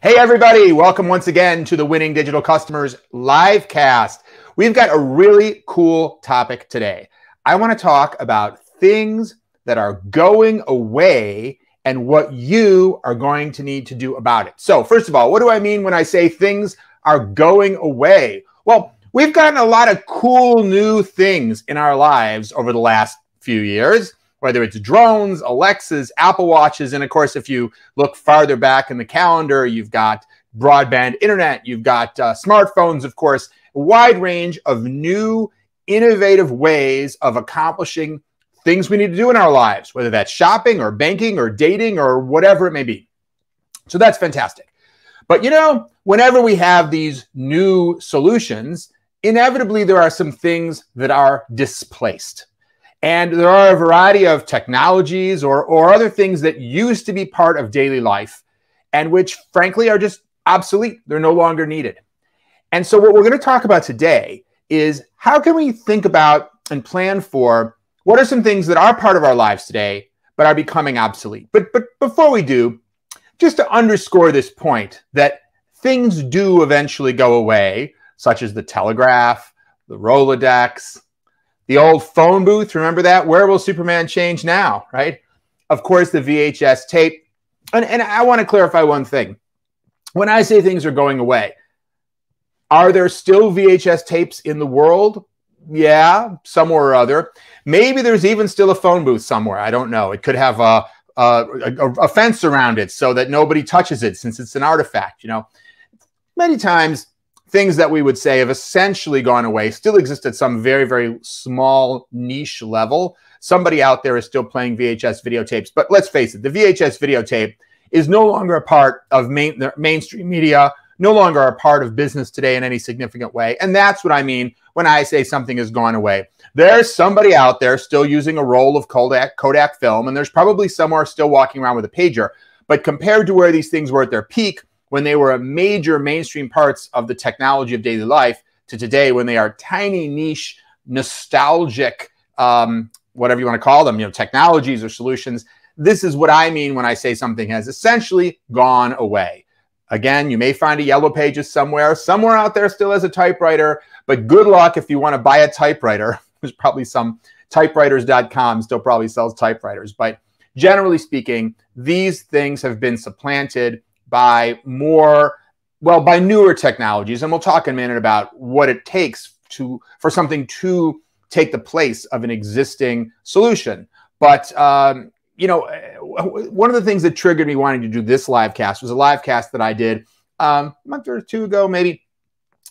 Hey, everybody, welcome once again to the Winning Digital Customers live cast. We've got a really cool topic today. I want to talk about things that are going away and what you are going to need to do about it. So, first of all, what do I mean when I say things are going away? Well, we've gotten a lot of cool new things in our lives over the last few years whether it's drones, Alexas, Apple Watches, and of course, if you look farther back in the calendar, you've got broadband internet, you've got uh, smartphones, of course, a wide range of new, innovative ways of accomplishing things we need to do in our lives, whether that's shopping or banking or dating or whatever it may be. So that's fantastic. But you know, whenever we have these new solutions, inevitably there are some things that are displaced. And there are a variety of technologies or, or other things that used to be part of daily life and which, frankly, are just obsolete. They're no longer needed. And so, what we're going to talk about today is how can we think about and plan for what are some things that are part of our lives today but are becoming obsolete. But, but before we do, just to underscore this point that things do eventually go away, such as the telegraph, the Rolodex, the old phone booth, remember that? Where will Superman change now, right? Of course, the VHS tape. And, and I want to clarify one thing. When I say things are going away, are there still VHS tapes in the world? Yeah, somewhere or other. Maybe there's even still a phone booth somewhere. I don't know. It could have a, a, a, a fence around it so that nobody touches it since it's an artifact. You know, many times things that we would say have essentially gone away still exist at some very, very small niche level. Somebody out there is still playing VHS videotapes. But let's face it, the VHS videotape is no longer a part of main, mainstream media, no longer a part of business today in any significant way. And that's what I mean when I say something has gone away. There's somebody out there still using a roll of Kodak, Kodak film, and there's probably somewhere still walking around with a pager. But compared to where these things were at their peak, when they were a major mainstream parts of the technology of daily life to today when they are tiny niche nostalgic um, whatever you want to call them you know technologies or solutions. This is what i mean when i say something has essentially gone away. Again you may find a yellow pages somewhere somewhere out there still has a typewriter but good luck if you want to buy a typewriter. There's probably some typewriters.com still probably sells typewriters but generally speaking these things have been supplanted by more well by newer technologies. And we'll talk in a minute about what it takes to for something to take the place of an existing solution. But um, you know one of the things that triggered me wanting to do this live cast was a live cast that i did um, a month or two ago maybe.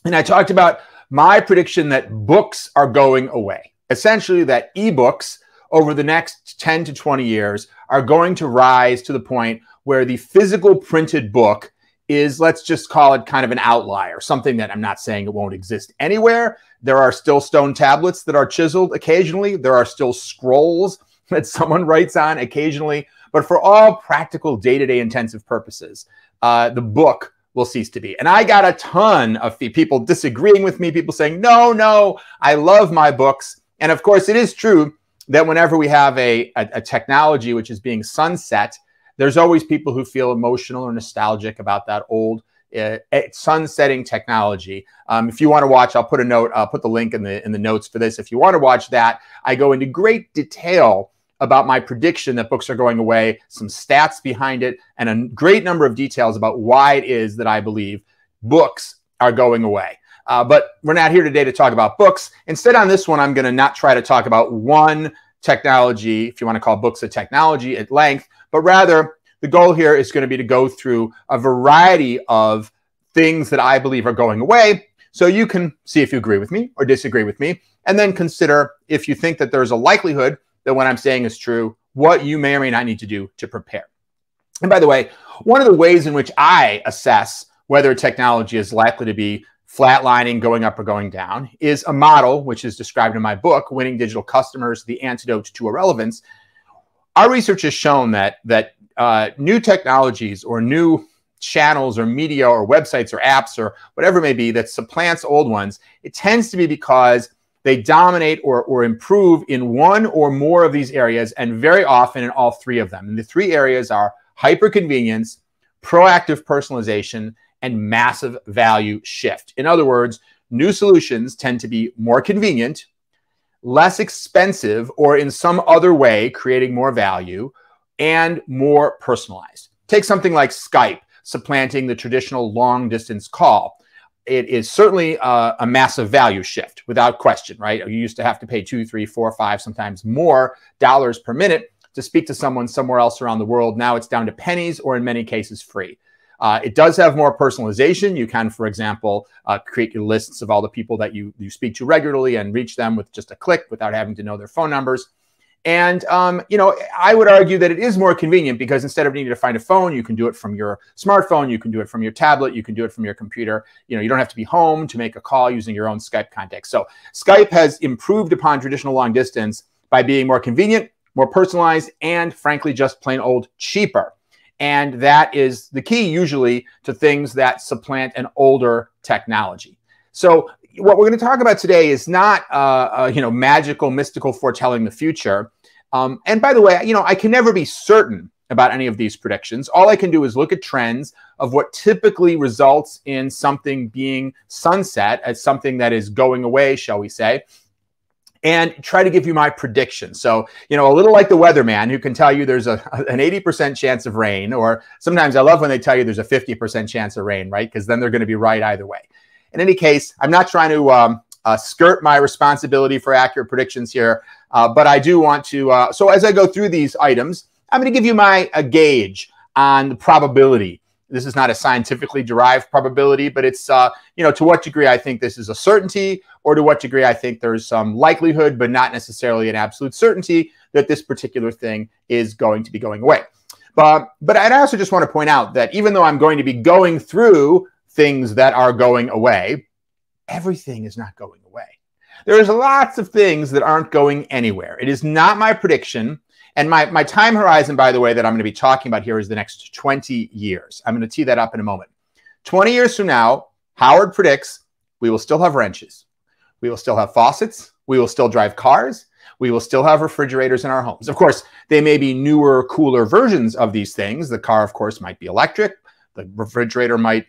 And i talked about my prediction that books are going away. Essentially that ebooks over the next 10 to 20 years are going to rise to the point where the physical printed book is, let's just call it kind of an outlier, something that I'm not saying it won't exist anywhere. There are still stone tablets that are chiseled occasionally, there are still scrolls that someone writes on occasionally. But for all practical day to day intensive purposes, uh, the book will cease to be. And I got a ton of people disagreeing with me, people saying, no, no, I love my books. And of course, it is true that whenever we have a, a, a technology which is being sunset, there's always people who feel emotional or nostalgic about that old uh, sunsetting technology. Um, if you want to watch, I'll put a note, I'll put the link in the in the notes for this. If you want to watch that, I go into great detail about my prediction that books are going away, some stats behind it, and a great number of details about why it is that I believe books are going away. Uh, but we're not here today to talk about books. Instead, on this one, I'm going to not try to talk about one technology, if you want to call books a technology at length, but rather the goal here is going to be to go through a variety of things that I believe are going away. So you can see if you agree with me or disagree with me, and then consider if you think that there's a likelihood that what I'm saying is true, what you may or may not need to do to prepare. And by the way, one of the ways in which I assess whether technology is likely to be flatlining, going up, or going down is a model which is described in my book, Winning Digital Customers The Antidote to Irrelevance, our research has shown that that uh, new technologies or new channels or media or websites or apps or whatever it may be that supplants old ones, it tends to be because they dominate or, or improve in one or more of these areas and very often in all three of them. And the three areas are hyper convenience, proactive personalization, and massive value shift. In other words, new solutions tend to be more convenient, less expensive, or in some other way creating more value and more personalized. Take something like Skype supplanting the traditional long distance call. It is certainly a, a, massive value shift without question, right? You used to have to pay two, three, four, five, sometimes more dollars per minute to speak to someone somewhere else around the world. Now it's down to pennies or in many cases free. Uh, it does have more personalization. You can, for example, uh, create your lists of all the people that you, you speak to regularly and reach them with just a click without having to know their phone numbers. And, um, you know, I would argue that it is more convenient because instead of needing to find a phone, you can do it from your smartphone, you can do it from your tablet, you can do it from your computer. You know, you don't have to be home to make a call using your own Skype context. So Skype has improved upon traditional long distance by being more convenient, more personalized, and frankly, just plain old cheaper. And that is the key usually to things that supplant an older technology. So what we're going to talk about today is not, uh, uh, you know, magical, mystical foretelling the future. Um, and by the way, you know, I can never be certain about any of these predictions. All I can do is look at trends of what typically results in something being sunset as something that is going away, shall we say, and try to give you my prediction. So, you know, a little like the weatherman who can tell you there's a, an 80% chance of rain, or sometimes I love when they tell you there's a 50% chance of rain, right? Because then they're going to be right either way. In any case, I'm not trying to um, uh, skirt my responsibility for accurate predictions here, uh, but I do want to. Uh, so, as I go through these items, I'm going to give you my a gauge on the probability this is not a scientifically derived probability, but it's, uh, you know, to what degree I think this is a certainty or to what degree I think there's some likelihood, but not necessarily an absolute certainty that this particular thing is going to be going away. But, but I also just want to point out that even though I'm going to be going through things that are going away, everything is not going away. There's lots of things that aren't going anywhere. It is not my prediction and my, my time horizon, by the way, that I'm going to be talking about here is the next 20 years. I'm going to tee that up in a moment. 20 years from now, Howard predicts we will still have wrenches. We will still have faucets. We will still drive cars. We will still have refrigerators in our homes. Of course, they may be newer, cooler versions of these things. The car, of course, might be electric. The refrigerator might,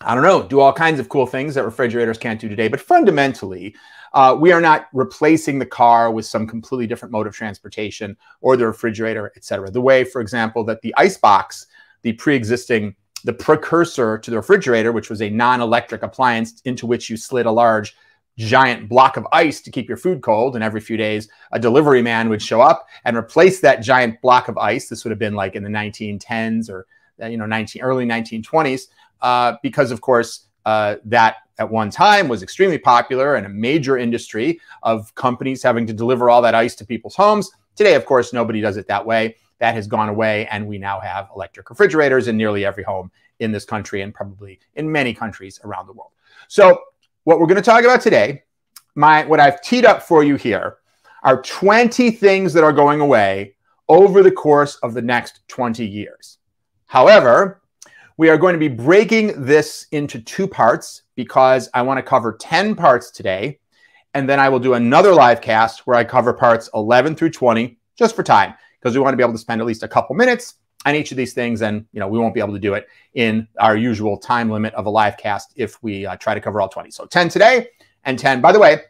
I don't know, do all kinds of cool things that refrigerators can't do today. But fundamentally, uh, we are not replacing the car with some completely different mode of transportation or the refrigerator, et cetera. The way, for example, that the ice box, the pre-existing, the precursor to the refrigerator, which was a non-electric appliance into which you slid a large giant block of ice to keep your food cold. And every few days, a delivery man would show up and replace that giant block of ice. This would have been like in the 1910s or uh, you know 19 early 1920s, uh, because of course uh, that at one time was extremely popular and a major industry of companies having to deliver all that ice to people's homes. Today, of course, nobody does it that way. That has gone away, and we now have electric refrigerators in nearly every home in this country and probably in many countries around the world. So, what we're going to talk about today, my what I've teed up for you here, are 20 things that are going away over the course of the next 20 years. However, we are going to be breaking this into two parts because I want to cover 10 parts today. And then I will do another live cast where I cover parts 11 through 20 just for time because we want to be able to spend at least a couple minutes on each of these things. And, you know, we won't be able to do it in our usual time limit of a live cast if we uh, try to cover all 20. So 10 today and 10. By the way,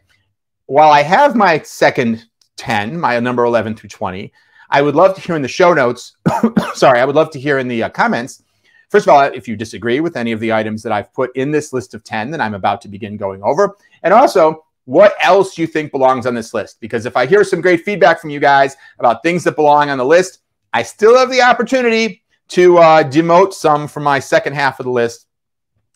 while I have my second 10, my number 11 through 20, I would love to hear in the show notes. sorry, I would love to hear in the uh, comments First of all, if you disagree with any of the items that I've put in this list of 10 that I'm about to begin going over, and also what else you think belongs on this list. Because if I hear some great feedback from you guys about things that belong on the list, I still have the opportunity to uh, demote some from my second half of the list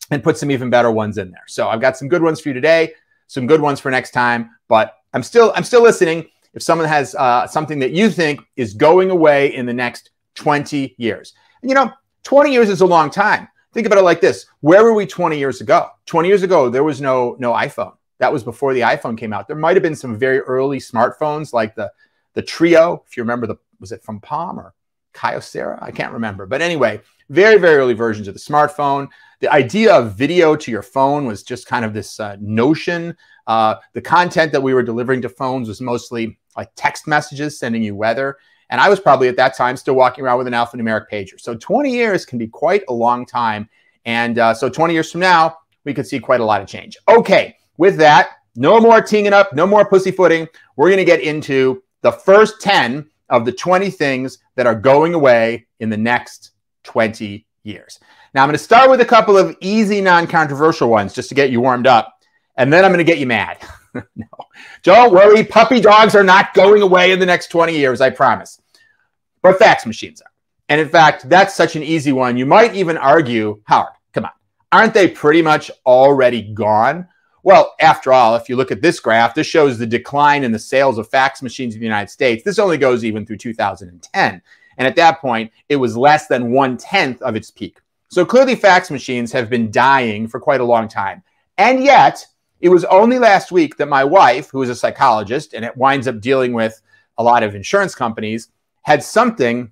and put some even better ones in there. So I've got some good ones for you today, some good ones for next time, but I'm still I'm still listening. If someone has uh, something that you think is going away in the next 20 years, and you know, 20 years is a long time. Think about it like this. Where were we 20 years ago? 20 years ago, there was no no iPhone. That was before the iPhone came out. There might have been some very early smartphones like the the Treo, if you remember the was it from Palm or Kyocera? I can't remember. But anyway, very very early versions of the smartphone. The idea of video to your phone was just kind of this uh, notion. Uh, the content that we were delivering to phones was mostly like text messages sending you weather And I was probably at that time still walking around with an alphanumeric pager. So 20 years can be quite a long time. And uh, so 20 years from now, we could see quite a lot of change. Okay, with that, no more teeing up, no more pussyfooting. We're going to get into the first 10 of the 20 things that are going away in the next 20 years. Now, I'm going to start with a couple of easy, non controversial ones just to get you warmed up. And then I'm going to get you mad. no, don't worry. Puppy dogs are not going away in the next 20 years, I promise. But fax machines are. And in fact, that's such an easy one. You might even argue, Howard, come on, aren't they pretty much already gone? Well, after all, if you look at this graph, this shows the decline in the sales of fax machines in the United States. This only goes even through 2010. And at that point, it was less than one tenth of its peak. So clearly, fax machines have been dying for quite a long time. And yet, it was only last week that my wife, who is a psychologist and it winds up dealing with a lot of insurance companies, had something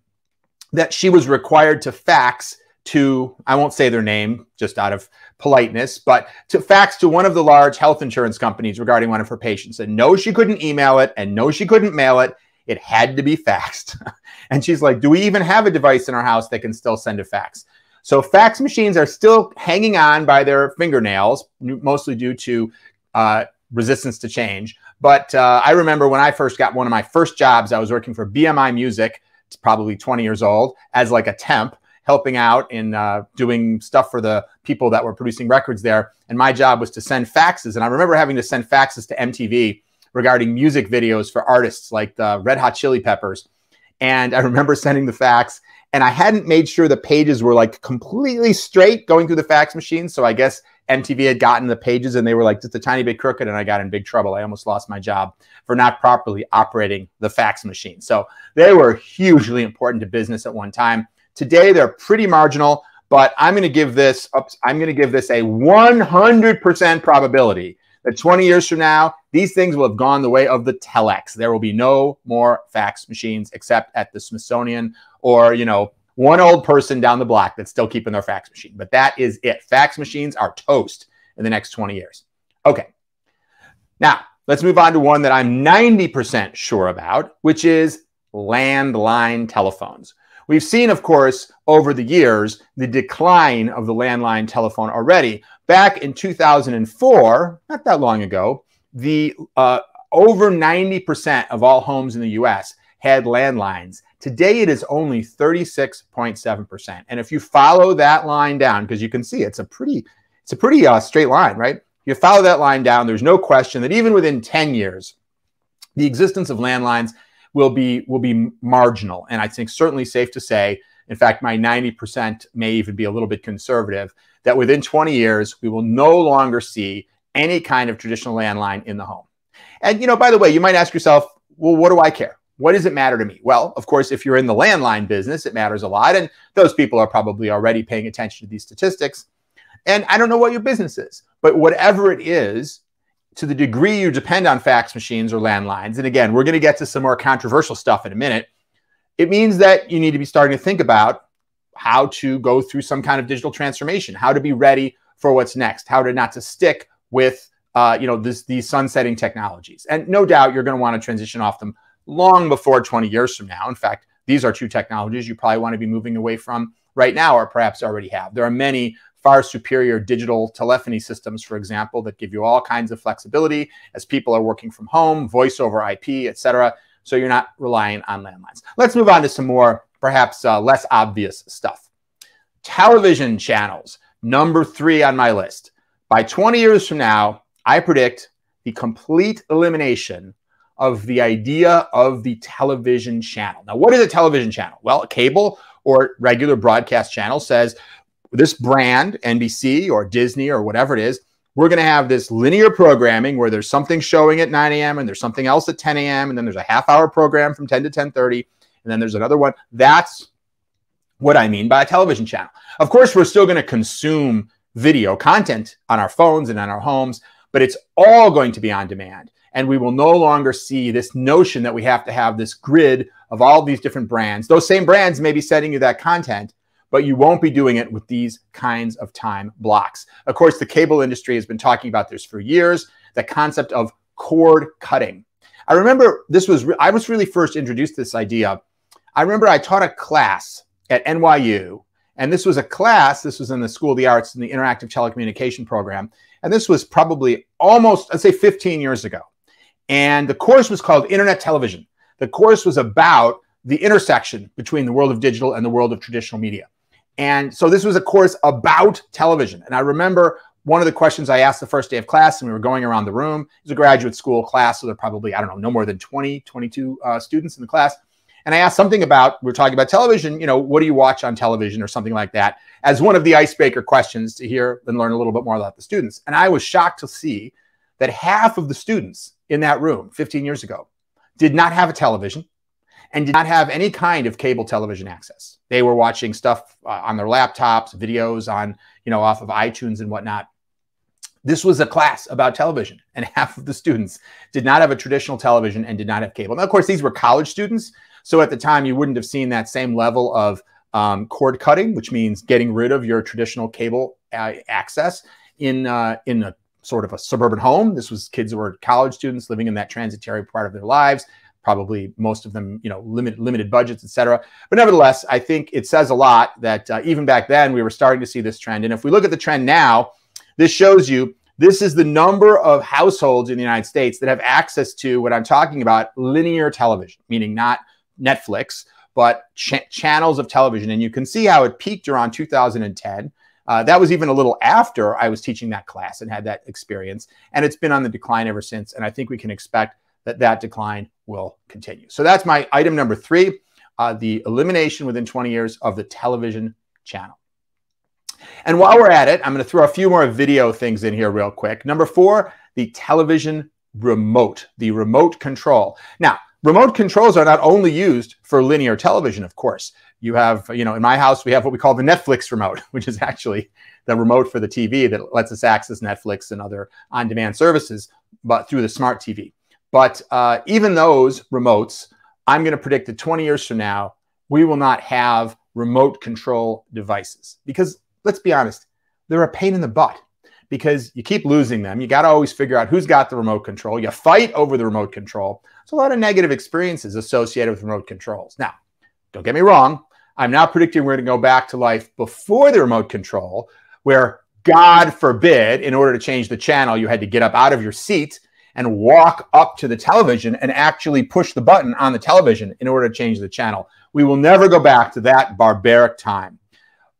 that she was required to fax to, I won't say their name just out of politeness, but to fax to one of the large health insurance companies regarding one of her patients. And no, she couldn't email it, and no, she couldn't mail it. It had to be faxed. and she's like, Do we even have a device in our house that can still send a fax? So fax machines are still hanging on by their fingernails, mostly due to uh, resistance to change. But uh, I remember when I first got one of my first jobs, I was working for BMI Music, it's probably 20 years old, as like a temp helping out in uh, doing stuff for the people that were producing records there. And my job was to send faxes. And I remember having to send faxes to MTV regarding music videos for artists like the Red Hot Chili Peppers. And I remember sending the fax, and I hadn't made sure the pages were like completely straight going through the fax machine. So I guess MTV had gotten the pages and they were like just a tiny bit crooked, and I got in big trouble. I almost lost my job for not properly operating the fax machine. So they were hugely important to business at one time. Today they're pretty marginal, but I'm going to give this I'm going to give this a 100% probability that 20 years from now these things will have gone the way of the telex. There will be no more fax machines except at the Smithsonian or, you know, one old person down the block that's still keeping their fax machine. But that is it. Fax machines are toast in the next 20 years. Okay. Now, let's move on to one that I'm 90% sure about, which is landline telephones. We've seen, of course, over the years, the decline of the landline telephone already. Back in 2004, not that long ago, the uh, over 90% of all homes in the US had landlines. Today, it is only 36.7%. And if you follow that line down, because you can see it's a pretty, it's a pretty uh, straight line, right? You follow that line down, there's no question that even within 10 years, the existence of landlines will be will be marginal. And I think certainly safe to say, in fact, my 90% may even be a little bit conservative, that within 20 years, we will no longer see any kind of traditional landline in the home. And you know, by the way, you might ask yourself, well, what do I care? What does it matter to me? Well, of course, if you're in the landline business, it matters a lot. And those people are probably already paying attention to these statistics. And I don't know what your business is, but whatever it is, to the degree you depend on fax machines or landlines, and again, we're going to get to some more controversial stuff in a minute, it means that you need to be starting to think about how to go through some kind of digital transformation, how to be ready for what's next, how to not to stick with uh, you know this, these sunsetting technologies. And no doubt you're going to want to transition off them long before 20 years from now. In fact, these are two technologies you probably want to be moving away from right now, or perhaps already have. There are many far superior digital telephony systems, for example, that give you all kinds of flexibility as people are working from home, voice over IP, et cetera. So you're not relying on landlines. Let's move on to some more, perhaps uh, less obvious stuff. Television channels, number three on my list. By 20 years from now, I predict the complete elimination of the idea of the television channel. Now, what is a television channel? Well, cable or regular broadcast channel says this brand, NBC or Disney or whatever it is, we're going to have this linear programming where there's something showing at 9 a.m. and there's something else at 10 a.m. and then there's a half hour program from 10 to 10:30 and then there's another one. That's what I mean by a television channel. Of course, we're still going to consume video content on our phones and on our homes, but it's all going to be on demand. And we will no longer see this notion that we have to have this grid of all these different brands. Those same brands may be sending you that content, but you won't be doing it with these kinds of time blocks. Of course, the cable industry has been talking about this for years, the concept of cord cutting. I remember this was, I was really first introduced to this idea I remember I taught a class at NYU, and this was a class, this was in the School of the Arts in the Interactive Telecommunication program. And this was probably almost, I'd say 15 years ago. And the course was called Internet Television. The course was about the intersection between the world of digital and the world of traditional media. And so this was a course about television. And I remember one of the questions I asked the first day of class, and we were going around the room. It was a graduate school class, so there probably, I don't know, no more than 20, 22 uh, students in the class. And I asked something about, we are talking about television, you know, what do you watch on television or something like that, as one of the icebreaker questions to hear and learn a little bit more about the students. And I was shocked to see that half of the students in that room 15 years ago did not have a television and did not have any kind of cable television access. They were watching stuff uh, on their laptops, videos on, you know, off of iTunes and whatnot. This was a class about television, and half of the students did not have a traditional television and did not have cable. Now, of course, these were college students. So at the time, you wouldn't have seen that same level of um, cord cutting, which means getting rid of your traditional cable uh, access in, uh, in a sort of a suburban home. This was kids who were college students living in that transitory part of their lives probably most of them, you know, limited limited budgets, et cetera. But nevertheless, I think it says a lot that uh, even back then we were starting to see this trend. And if we look at the trend now, this shows you this is the number of households in the United States that have access to what I'm talking about linear television, meaning not Netflix, but ch channels of television. And you can see how it peaked around 2010. Uh, that was even a little after I was teaching that class and had that experience. And it's been on the decline ever since. And I think we can expect that that decline will continue. So that's my item number three, uh, the elimination within 20 years of the television channel. And while we're at it, I'm going to throw a few more video things in here real quick. Number four, the television remote, the remote control. Now, remote controls are not only used for linear television, of course. You have, you know, in my house, we have what we call the Netflix remote, which is actually the remote for the TV that lets us access Netflix and other on demand services, but through the smart TV. But uh, even those remotes, I'm going to predict that 20 years from now, we will not have remote control devices because let's be honest, they're a pain in the butt because you keep losing them. You got to always figure out who's got the remote control. You fight over the remote control. There's a lot of negative experiences associated with remote controls. Now, don't get me wrong. I'm now predicting we're going to go back to life before the remote control, where God forbid, in order to change the channel, you had to get up out of your seat and walk up to the television and actually push the button on the television in order to change the channel. We will never go back to that barbaric time.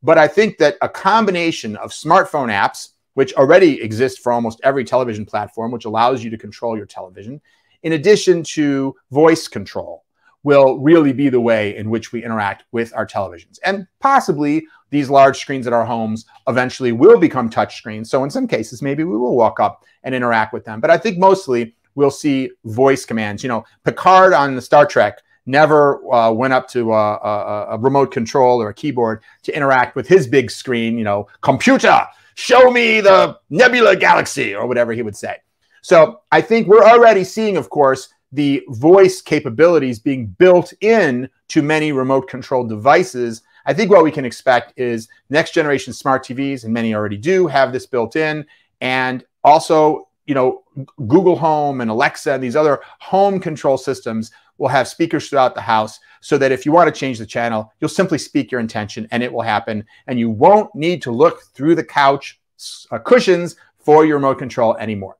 But I think that a combination of smartphone apps, which already exist for almost every television platform, which allows you to control your television, in addition to voice control, will really be the way in which we interact with our televisions. And possibly these large screens at our homes eventually will become touch screens. So in some cases, maybe we will walk up and interact with them. But I think mostly we'll see voice commands. You know, Picard on the Star Trek never uh, went up to a, a, a, remote control or a keyboard to interact with his big screen, you know, computer, show me the nebula galaxy or whatever he would say. So I think we're already seeing, of course, the voice capabilities being built in to many remote controlled devices. I think what we can expect is next generation smart TVs, and many already do have this built in, and also, you know, Google Home and Alexa and these other home control systems will have speakers throughout the house so that if you want to change the channel, you'll simply speak your intention and it will happen. And you won't need to look through the couch uh, cushions for your remote control anymore.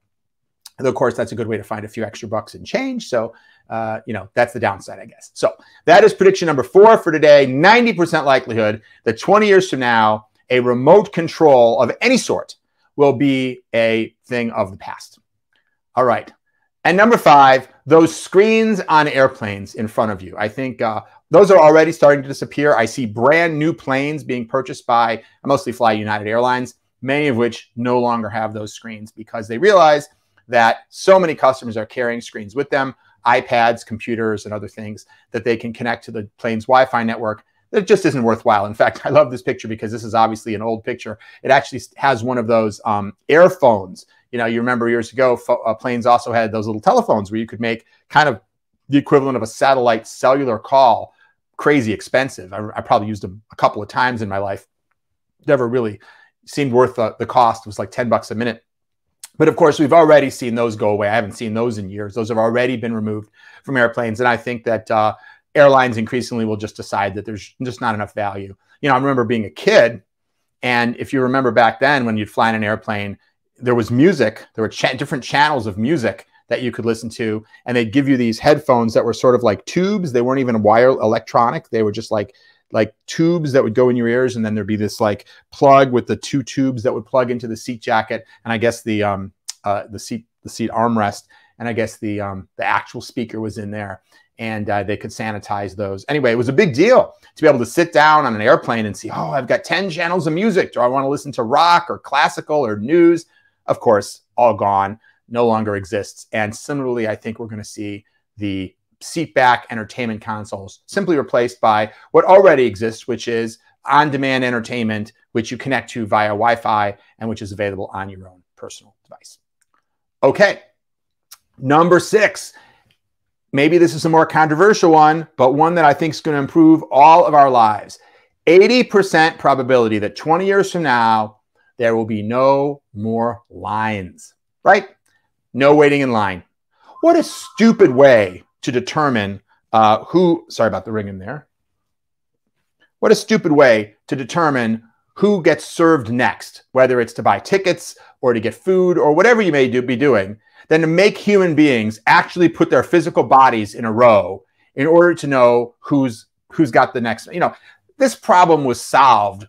And of course, that's a good way to find a few extra bucks in change. So, uh, you know, that's the downside, I guess. So that is prediction number four for today. 90% likelihood that 20 years from now, a remote control of any sort will be a thing of the past. All right. And number five, those screens on airplanes in front of you. I think uh, those are already starting to disappear. I see brand new planes being purchased by, I mostly fly United Airlines, many of which no longer have those screens because they realize – that so many customers are carrying screens with them, iPads, computers, and other things that they can connect to the plane's Wi Fi network. That just isn't worthwhile. In fact, I love this picture because this is obviously an old picture. It actually has one of those um, airphones. You know, you remember years ago, uh, planes also had those little telephones where you could make kind of the equivalent of a satellite cellular call. Crazy expensive. I, I probably used them a couple of times in my life. Never really seemed worth the, the cost. It was like 10 bucks a minute. But of course, we've already seen those go away. I haven't seen those in years. Those have already been removed from airplanes. And I think that uh, airlines increasingly will just decide that there's just not enough value. You know, I remember being a kid, and if you remember back then when you'd fly in an airplane, there was music, there were different channels of music that you could listen to, and they'd give you these headphones that were sort of like tubes. They weren't even wire electronic; they were just like like tubes that would go in your ears, and then there'd be this like plug with the two tubes that would plug into the seat jacket, and I guess the um uh, the seat the seat armrest, and I guess the um the actual speaker was in there and uh, they could sanitize those. Anyway, it was a big deal to be able to sit down on an airplane and see, oh, I've got 10 channels of music. Do I want to listen to rock or classical or news? Of course, all gone, no longer exists. And similarly, I think we're going to see the seat back entertainment consoles simply replaced by what already exists, which is on demand entertainment, which you connect to via Wi Fi and which is available on your own personal device. Okay. Number six, maybe this is a more controversial one, but one that I think is going to improve all of our lives. 80% probability that 20 years from now, there will be no more lines, right? No waiting in line. What a stupid way to determine uh, who, sorry about the ring in there. What a stupid way to determine who gets served next, whether it's to buy tickets or to get food or whatever you may do, be doing than to make human beings actually put their physical bodies in a row in order to know who's who's got the next. You know, this problem was solved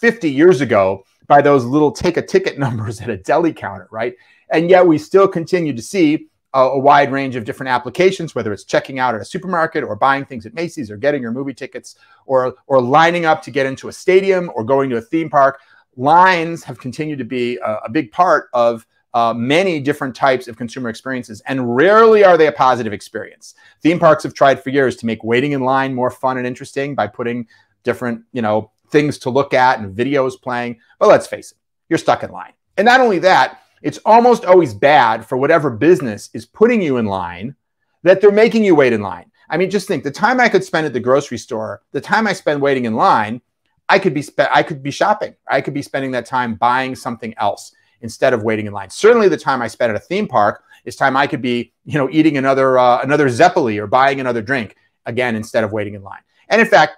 50 years ago by those little take a ticket numbers at a deli counter, right? And yet we still continue to see a, a, wide range of different applications, whether it's checking out at a supermarket or buying things at Macy's or getting your movie tickets or, or lining up to get into a stadium or going to a theme park. Lines have continued to be a, a big part of uh, many different types of consumer experiences, and rarely are they a positive experience. Theme parks have tried for years to make waiting in line more fun and interesting by putting different, you know, things to look at and videos playing. But let's face it, you're stuck in line. And not only that, it's almost always bad for whatever business is putting you in line that they're making you wait in line. I mean, just think the time I could spend at the grocery store, the time I spend waiting in line, I could be spe- I could be shopping. I could be spending that time buying something else instead of waiting in line. Certainly, the time I spent at a theme park is time I could be, you know, eating another uh, another Zeppeli or buying another drink again instead of waiting in line. And in fact,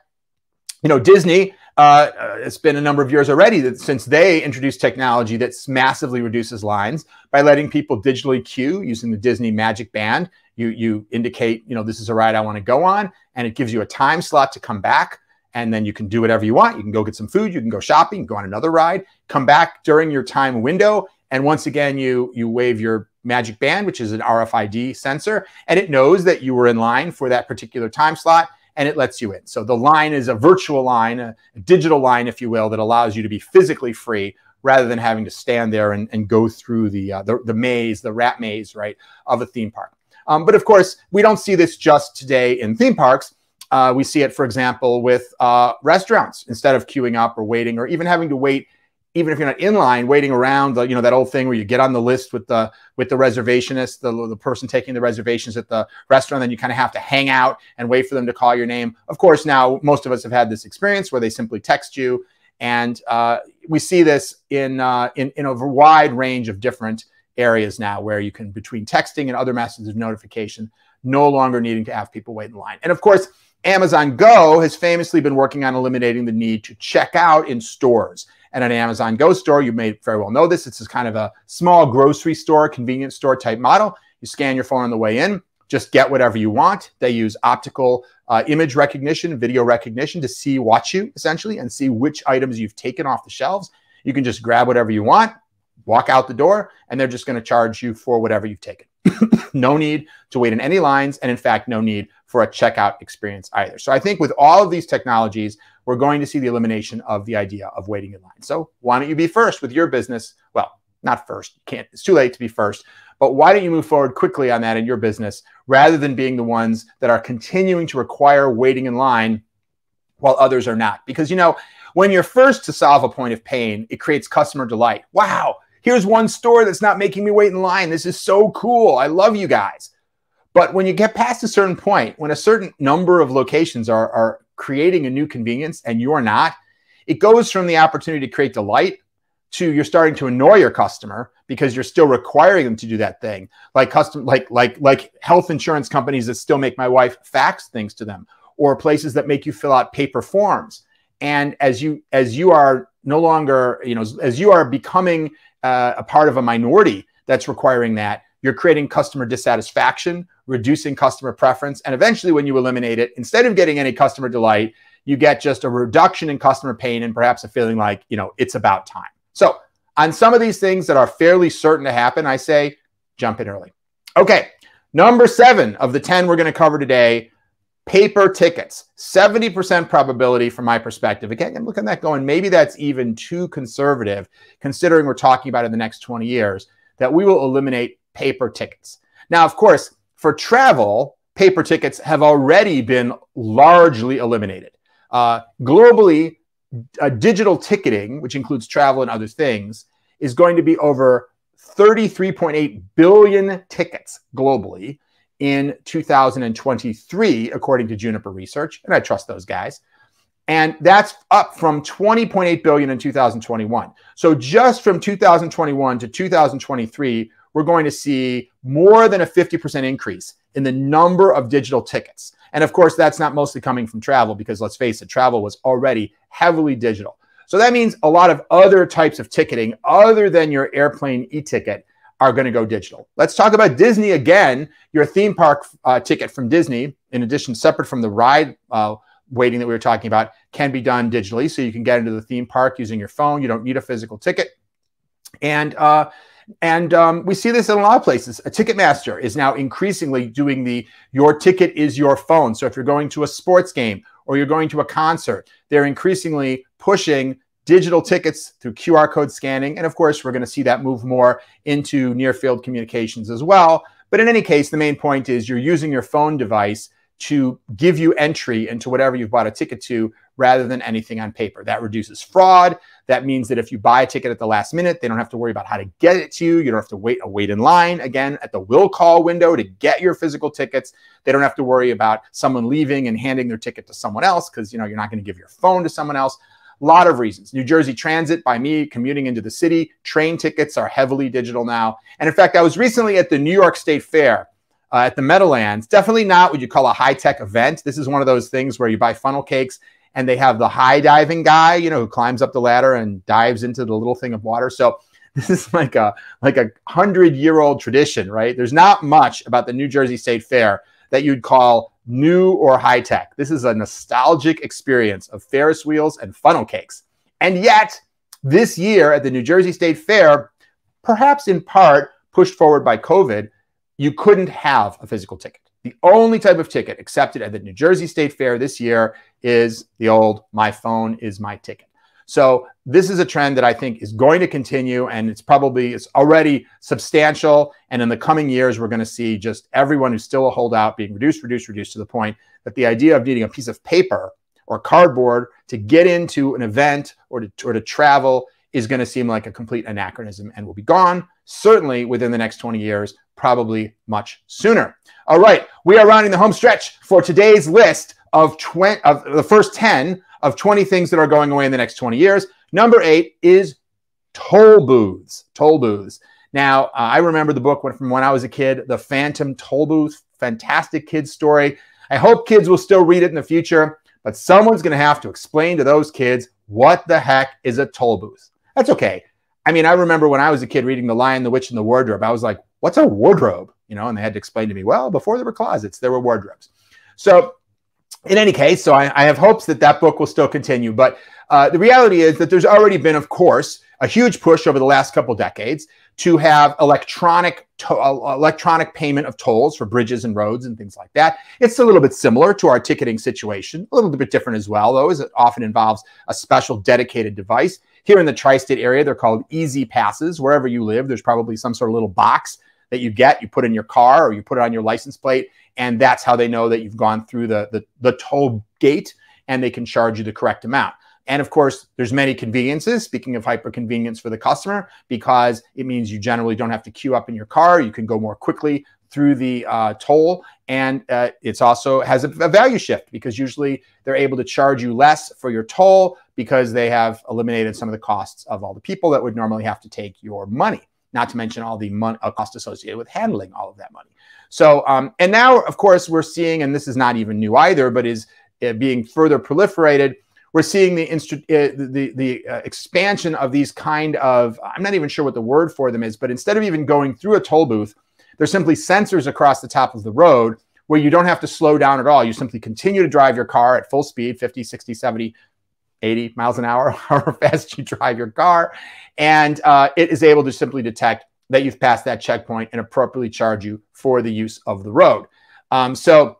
you know, Disney. Uh, it's been a number of years already that since they introduced technology that massively reduces lines by letting people digitally queue using the Disney Magic Band. You you indicate, you know, this is a ride I want to go on, and it gives you a time slot to come back and then you can do whatever you want. You can go get some food, you can go shopping, go on another ride, come back during your time window, and once again you you wave your magic band, which is an RFID sensor, and it knows that you were in line for that particular time slot and it lets you in. So the line is a virtual line, a, digital line, if you will, that allows you to be physically free rather than having to stand there and, and go through the, uh, the, the maze, the rat maze, right, of a theme park. Um, but of course, we don't see this just today in theme parks. Uh, we see it, for example, with uh, restaurants. Instead of queuing up or waiting, or even having to wait, even if you're not in line, waiting around, the, you know, that old thing where you get on the list with the with the reservationist, the, the person taking the reservations at the restaurant, then you kind of have to hang out and wait for them to call your name. Of course, now most of us have had this experience where they simply text you, and uh, we see this in, uh, in in a wide range of different areas now, where you can between texting and other methods of notification, no longer needing to have people wait in line. And of course Amazon Go has famously been working on eliminating the need to check out in stores. And an Amazon Go store, you may very well know this, it's kind of a small grocery store, convenience store type model. You scan your phone on the way in, just get whatever you want. They use optical uh, image recognition, video recognition to see, watch you essentially, and see which items you've taken off the shelves. You can just grab whatever you want, walk out the door, and they're just going to charge you for whatever you've taken. no need to wait in any lines, and in fact, no need for a checkout experience either. So I think with all of these technologies, we're going to see the elimination of the idea of waiting in line. So why don't you be first with your business? Well, not first. You can't. It's too late to be first. But why don't you move forward quickly on that in your business rather than being the ones that are continuing to require waiting in line while others are not? Because you know, when you're first to solve a point of pain, it creates customer delight. Wow, here's one store that's not making me wait in line. This is so cool. I love you guys. But when you get past a certain point, when a certain number of locations are, are creating a new convenience and you're not, it goes from the opportunity to create delight to you're starting to annoy your customer because you're still requiring them to do that thing. Like custom like like like health insurance companies that still make my wife fax things to them or places that make you fill out paper forms. And as you as you are no longer you know as you are becoming uh, a part of a minority that's requiring that you're creating customer dissatisfaction reducing customer preference. And eventually when you eliminate it instead of getting any customer delight you get just a reduction in customer pain and perhaps a feeling like you know it's about time. So on some of these things that are fairly certain to happen i say jump in early. Okay number seven of the 10 we're going to cover today paper tickets. 70% probability from my perspective. Again i'm looking at that going maybe that's even too conservative considering we're talking about in the next 20 years that we will eliminate paper tickets. Now of course for travel paper tickets have already been largely eliminated uh, globally uh, digital ticketing which includes travel and other things is going to be over 33.8 billion tickets globally in 2023, according to Juniper Research, and I trust those guys. And that's up from 20.8 billion in 2021. So just from 2021 to 2023, we're going to see more than a 50% increase in the number of digital tickets. And of course, that's not mostly coming from travel because let's face it, travel was already heavily digital. So that means a lot of other types of ticketing other than your airplane e-ticket are going to go digital. Let's talk about Disney again. Your theme park uh, ticket from Disney, in addition, separate from the ride uh, waiting that we were talking about, can be done digitally. So you can get into the theme park using your phone. You don't need a physical ticket. And uh, and um, we see this in a lot of places. A Ticketmaster is now increasingly doing the your ticket is your phone. So if you're going to a sports game or you're going to a concert, they're increasingly pushing digital tickets through QR code scanning. And of course, we're going to see that move more into near field communications as well. But in any case, the main point is you're using your phone device to give you entry into whatever you've bought a ticket to rather than anything on paper. That reduces fraud. That means that if you buy a ticket at the last minute, they don't have to worry about how to get it to you. You don't have to wait a wait in line again at the will call window to get your physical tickets. They don't have to worry about someone leaving and handing their ticket to someone else because you know you're not going to give your phone to someone else. A lot of reasons. New Jersey Transit, by me commuting into the city, train tickets are heavily digital now. And in fact, I was recently at the New York State Fair uh, at the Meadowlands. Definitely not what you call a high tech event. This is one of those things where you buy funnel cakes and they have the high diving guy, you know, who climbs up the ladder and dives into the little thing of water. So this is like a like a hundred year old tradition, right? There's not much about the New Jersey State Fair that you'd call new or high tech. This is a nostalgic experience of Ferris wheels and funnel cakes. And yet, this year at the New Jersey State Fair, perhaps in part pushed forward by COVID, you couldn't have a physical ticket. The only type of ticket accepted at the New Jersey State Fair this year is the old my phone is my ticket. So this is a trend that I think is going to continue, and it's probably it's already substantial. And in the coming years, we're going to see just everyone who's still a holdout being reduced, reduced, reduced to the point that the idea of needing a piece of paper or cardboard to get into an event or to, or to travel is going to seem like a complete anachronism and will be gone certainly within the next 20 years, probably much sooner. All right, we are rounding the home stretch for today's list of 20 of the first 10 of 20 things that are going away in the next 20 years. Number eight is toll booths. Toll booths. Now, uh, I remember the book from when I was a kid, The Phantom Toll Booth. Fantastic kids story. I hope kids will still read it in the future, but someone's going to have to explain to those kids what the heck is a toll booth. That's okay. I mean, I remember when I was a kid reading The Lion, the Witch, and the Wardrobe, I was like, what's a wardrobe? You know, and they had to explain to me, well, before there were closets, there were wardrobes. So in any case, so I, I, have hopes that that book will still continue. But uh, the reality is that there's already been, of course, a huge push over the last couple decades to have electronic to- uh, electronic payment of tolls for bridges and roads and things like that. It's a little bit similar to our ticketing situation, a little bit different as well, though, as it often involves a special dedicated device. Here in the tri-state area, they're called E-ZPasses. Wherever you live, there's probably some sort of little box that you get, you put in your car or you put it on your license plate, and that's how they know that you've gone through the, the, the toll gate and they can charge you the correct amount. And of course, there's many conveniences. Speaking of hyper convenience for the customer, because it means you generally don't have to queue up in your car. You can go more quickly through the uh, toll. And uh, it's also has a, a, value shift because usually they're able to charge you less for your toll because they have eliminated some of the costs of all the people that would normally have to take your money, not to mention all the mon- uh, cost associated with handling all of that money. So, um, and now, of course, we're seeing, and this is not even new either, but is uh, being further proliferated. We're seeing the, uh, the, the uh, expansion of these kind of, I'm not even sure what the word for them is, but instead of even going through a toll booth, there's simply sensors across the top of the road where you don't have to slow down at all. You simply continue to drive your car at full speed, 50, 60, 70, 80 miles an hour, however fast you drive your car. And uh, it is able to simply detect that you've passed that checkpoint and appropriately charge you for the use of the road. Um, so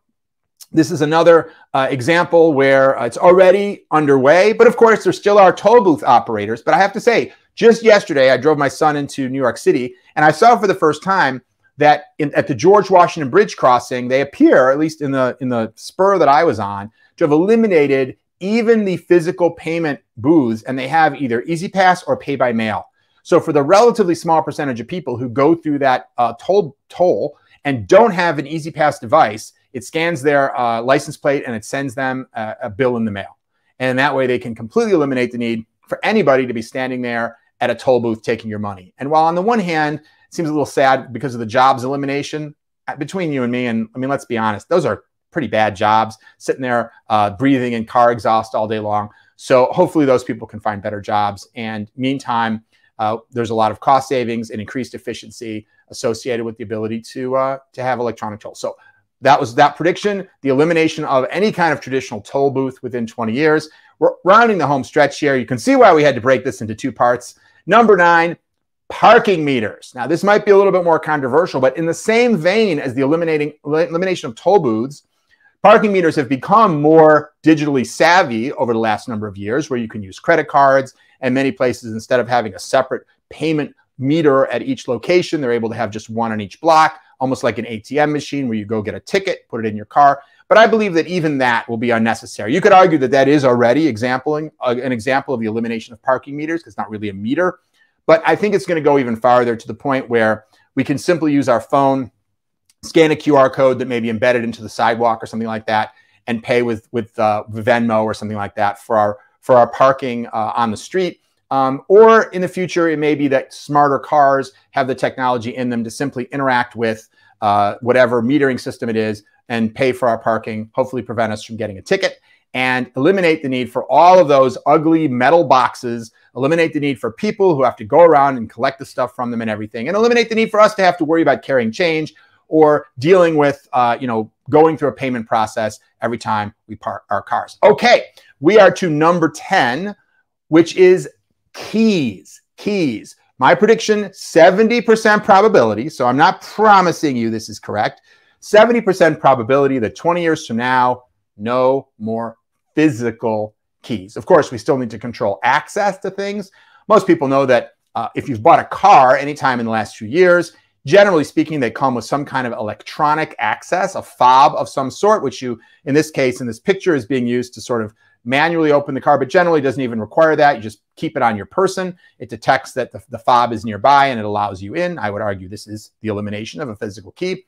this is another uh, example where uh, it's already underway, but of course there still are toll booth operators. But I have to say, just yesterday I drove my son into New York City and I saw for the first time that in, at the George Washington Bridge crossing, they appear, at least in the in the spur that I was on, to have eliminated even the physical payment booths, and they have either E-ZPass or Pay by Mail. So for the relatively small percentage of people who go through that uh, toll toll and don't have an E-ZPass device, it scans their uh, license plate and it sends them a, a bill in the mail. And that way they can completely eliminate the need for anybody to be standing there at a toll booth taking your money. And while on the one hand, it seems a little sad because of the jobs elimination uh, between you and me. And I mean, let's be honest, those are pretty bad jobs, sitting there uh, breathing in car exhaust all day long. So hopefully those people can find better jobs. And meantime, uh, there's a lot of cost savings and increased efficiency associated with the ability to uh, to have electronic tolls. So that was that prediction. The elimination of any kind of traditional toll booth within 20 years. We're rounding the home stretch here. You can see why we had to break this into two parts. Number nine, parking meters. Now, this might be a little bit more controversial, but in the same vein as the eliminating elimination of toll booths, parking meters have become more digitally savvy over the last number of years, where you can use credit cards, and many places instead of having a separate payment meter at each location, they're able to have just one on each block, almost like an ATM machine where you go get a ticket, put it in your car. But I believe that even that will be unnecessary. You could argue that that is already exampling uh, an example of the elimination of parking meters it's not really a meter but I think it's going to go even farther to the point where we can simply use our phone, scan a QR code that may be embedded into the sidewalk or something like that, and pay with with uh, Venmo or something like that for our for our parking uh, on the street. Um, or in the future, it may be that smarter cars have the technology in them to simply interact with uh, whatever metering system it is and pay for our parking, hopefully prevent us from getting a ticket and eliminate the need for all of those ugly metal boxes, eliminate the need for people who have to go around and collect the stuff from them and everything, and eliminate the need for us to have to worry about carrying change or dealing with, uh, you know, going through a payment process every time we park our cars. Okay, we are to number 10, which is keys. Keys. My prediction 70% probability. So I'm not promising you this is correct. 70% probability that 20 years from now, no more physical keys. Of course, we still need to control access to things. Most people know that uh, if you've bought a car anytime in the last few years, generally speaking, they come with some kind of electronic access, a fob of some sort, which you, in this case, in this picture, is being used to sort of manually open the car, but generally doesn't even require that. You just keep it on your person. It detects that the, the fob is nearby and it allows you in. I would argue this is the elimination of a physical key.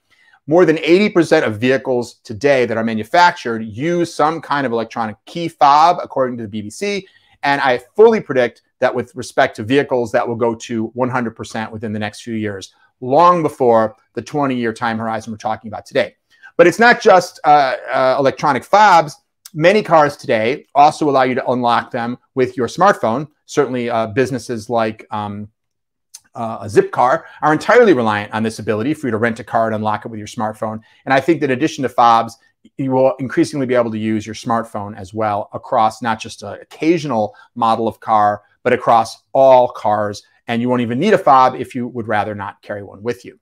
More than 80% of vehicles today that are manufactured use some kind of electronic key fob, according to the BBC. And I fully predict that with respect to vehicles, that will go to 100% within the next few years, long before the 20 year time horizon we're talking about today. But it's not just uh, uh, electronic fobs. Many cars today also allow you to unlock them with your smartphone. Certainly, uh, businesses like um, uh, Zipcar are entirely reliant on this ability for you to rent a car and unlock it with your smartphone. And I think that in addition to fobs, you will increasingly be able to use your smartphone as well across not just an occasional model of car, but across all cars. And you won't even need a fob if you would rather not carry one with you.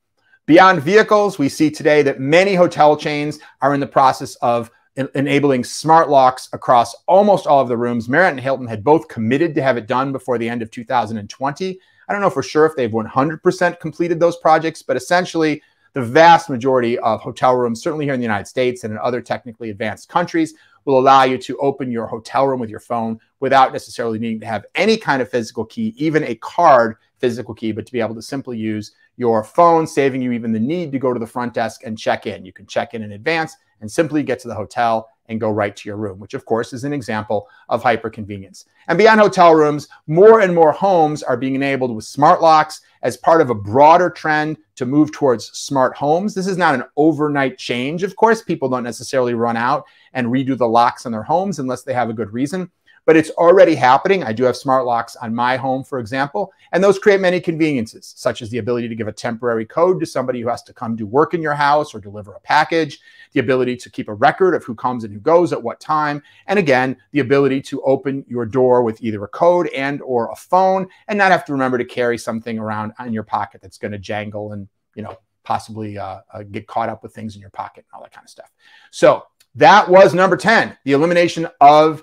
Beyond vehicles, we see today that many hotel chains are in the process of enabling smart locks across almost all of the rooms. Marriott and Hilton had both committed to have it done before the end of 2020. I don't know for sure if they've 100% completed those projects, but essentially, the vast majority of hotel rooms, certainly here in the United States and in other technically advanced countries, will allow you to open your hotel room with your phone without necessarily needing to have any kind of physical key, even a card physical key, but to be able to simply use your phone, saving you even the need to go to the front desk and check in. You can check in in advance and simply get to the hotel and go right to your room, which of course is an example of hyper convenience. And beyond hotel rooms, more and more homes are being enabled with smart locks as part of a broader trend to move towards smart homes. This is not an overnight change. Of course, people don't necessarily run out and redo the locks on their homes unless they have a good reason but it's already happening. I do have smart locks on my home, for example, and those create many conveniences, such as the ability to give a temporary code to somebody who has to come do work in your house or deliver a package, the ability to keep a record of who comes and who goes at what time, and again, the ability to open your door with either a code and or a phone and not have to remember to carry something around in your pocket that's going to jangle and, you know, possibly uh, uh, get caught up with things in your pocket and all that kind of stuff. So that was number 10, the elimination of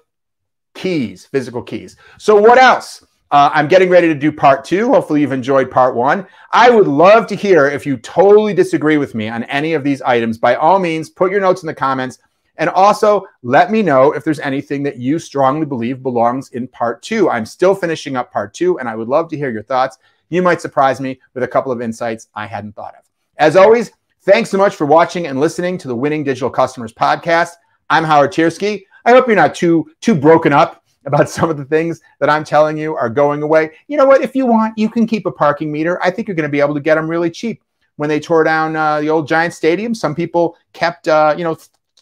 keys, physical keys. So what else? Uh, I'm getting ready to do part two. Hopefully, you've enjoyed part one. I would love to hear if you totally disagree with me on any of these items. By all means, put your notes in the comments. And also, let me know if there's anything that you strongly believe belongs in part two. I'm still finishing up part two, and I would love to hear your thoughts. You might surprise me with a couple of insights I hadn't thought of. As always, thanks so much for watching and listening to the Winning Digital Customers podcast. I'm Howard Tiersky. I hope you're not too too broken up about some of the things that I'm telling you are going away. You know what? If you want, you can keep a parking meter. I think you're going to be able to get them really cheap. When they tore down uh, the old Giant Stadium, some people kept uh, you know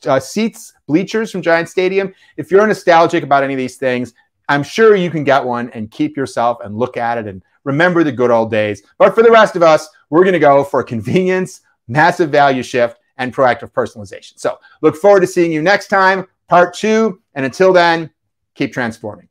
uh, seats, bleachers from Giant Stadium. If you're nostalgic about any of these things, I'm sure you can get one and keep yourself and look at it and remember the good old days. But for the rest of us, we're going to go for convenience, massive value shift, and proactive personalization. So look forward to seeing you next time part two. And until then, keep transforming.